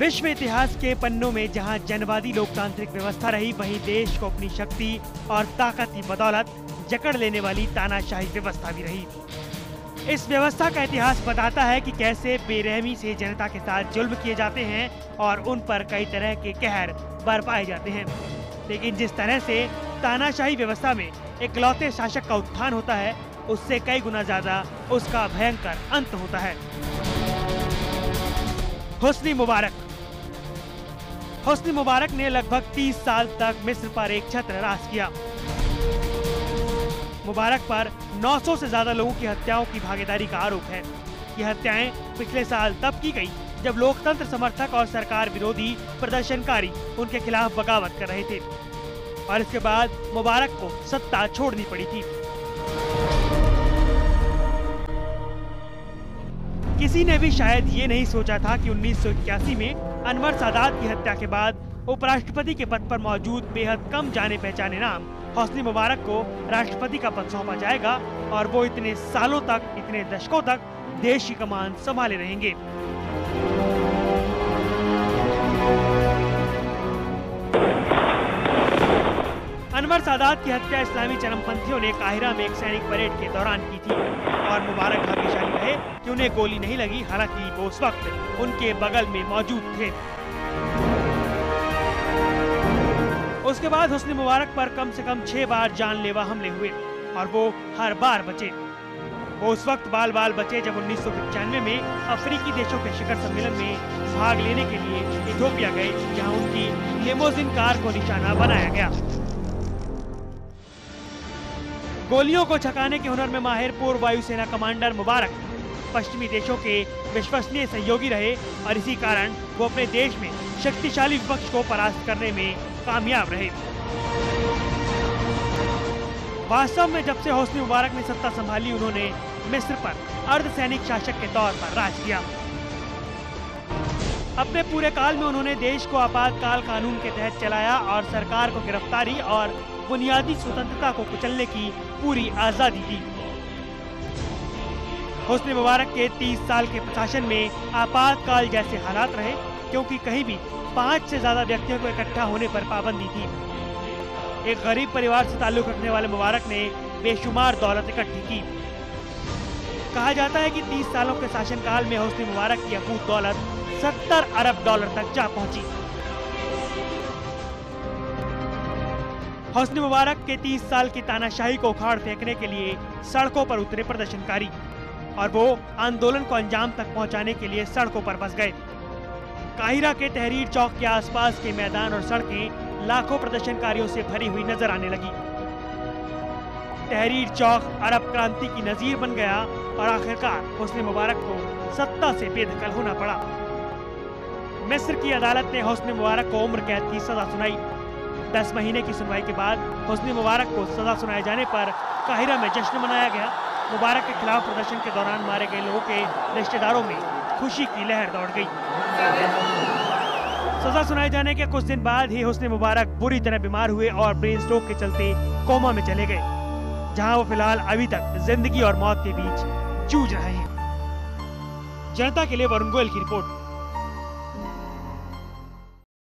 विश्व इतिहास के पन्नों में जहाँ जनवादी लोकतांत्रिक व्यवस्था रही, वहीं देश को अपनी शक्ति और ताकत की बदौलत जकड़ लेने वाली तानाशाही व्यवस्था भी रही। इस व्यवस्था का इतिहास बताता है कि कैसे बेरहमी से जनता के साथ जुल्म किए जाते हैं और उन पर कई तरह के कहर बरपाए जाते हैं। लेकिन जिस तरह से तानाशाही व्यवस्था में इकलौते शासक का उत्थान होता है, उससे कई गुना ज़्यादा उसका भयंकर अंत होता है। हुस्नी मुबारक। हुस्नी मुबारक ने लगभग 30 साल तक मिस्र पर एक छत्र राज किया। मुबारक पर 900 से ज़्यादा लोगों की हत्याओं की भागीदारी का आरोप है। ये हत्याएँ पिछले साल तब की गई, जब लोकतंत्र समर्थक और सरकार विरोधी प्रदर्शनकारी उनके खिलाफ बगावत कर रहे थे। और इसके बाद मुबारक को सत्ता छोड़नी पड़ी थी। किसी ने भी शायद ये नहीं सोचा था कि 1981 में अनवर सादात की हत्या के बाद उपराष्ट्रपति के पद पर मौजूद बेहद कम जाने पहचाने नाम हौसनी मुबारक को राष्ट्रपति का पद सौंपा जाएगा और वो इतने सालों तक, इतने दशकों तक देश की कमान संभाले रहेंगे। अनवर सादात की हत्या इस्लामी चरमपंथियों ने काहिरा में एक सैनिक परेड के दौरान की थी। और मुबारक भाग्यशाली रहे, कि उन्हें गोली नहीं लगी, हालाँकि वो उस वक्त उनके बगल में मौजूद थे। उसके बाद हुस्न मुबारक पर कम से कम छह बार जानलेवा हमले हुए, और वो हर बार बचे। वो उस वक्त बाल बाल बचे, जब उन्नीस सौ पंचानवे में अफ्रीकी देशों के शिखर सम्मेलन में भाग लेने के लिए इथोपिया गए, जहाँ उनकी लेमोजिन कार को निशाना बनाया गया। गोलियों को छकाने के हुनर में माहिर पूर्व वायुसेना कमांडर मुबारक। पश्चिमी देशों के विश्वसनीय सहयोगी रहे और इसी कारण वो अपने देश में शक्तिशाली विपक्ष को परास्त करने में कामयाब रहे। वास्तव में जब से हौसनी मुबारक ने सत्ता संभाली, उन्होंने मिस्र पर अर्धसैनिक शासक के तौर पर राज किया। अपने पूरे काल में उन्होंने देश को आपातकाल कानून के तहत चलाया और सरकार को गिरफ्तारी और बुनियादी स्वतंत्रता को कुचलने की पूरी आज़ादी दी। हुस्न मुबारक के 30 साल के प्रशासन में आपातकाल जैसे हालात रहे, क्योंकि कहीं भी पाँच से ज़्यादा व्यक्तियों को इकट्ठा होने पर पाबंदी थी। एक गरीब परिवार से ताल्लुक रखने वाले मुबारक ने बेशुमार दौलत इकट्ठी की। कहा जाता है कि 30 सालों के शासनकाल में हुस्न मुबारक की अकूत दौलत 70 अरब डॉलर तक जा पहुँची। हौसनी मुबारक के 30 साल की तानाशाही को उखाड़ फेंकने के लिए सड़कों पर उतरे प्रदर्शनकारी और वो आंदोलन को अंजाम तक पहुँचाने के लिए सड़कों पर बस गए। काहिरा के तहरीर चौक के आसपास के मैदान और सड़कें लाखों प्रदर्शनकारियों से भरी हुई नज़र आने लगी। तहरीर चौक अरब क्रांति की नजीर बन गया और आखिरकार हुस्न मुबारक को सत्ता से बेदखल होना पड़ा। मिस्र की अदालत ने हुस्न मुबारक को उम्र कैद की सजा सुनाई। दस महीने की सुनवाई के बाद हुस्नी मुबारक को सजा सुनाए जाने पर काहिरा में जश्न मनाया गया। मुबारक के खिलाफ प्रदर्शन के दौरान मारे गए लोगों के रिश्तेदारों में खुशी की लहर दौड़ गई। सजा सुनाए जाने के कुछ दिन बाद ही हुस्न मुबारक बुरी तरह बीमार हुए और ब्रेन स्ट्रोक के चलते कोमा में चले गए, जहाँ वो फ़िलहाल अभी तक ज़िंदगी और मौत के बीच जूझ रहे हैं। जनता के लिए वरुण गोयल की रिपोर्ट।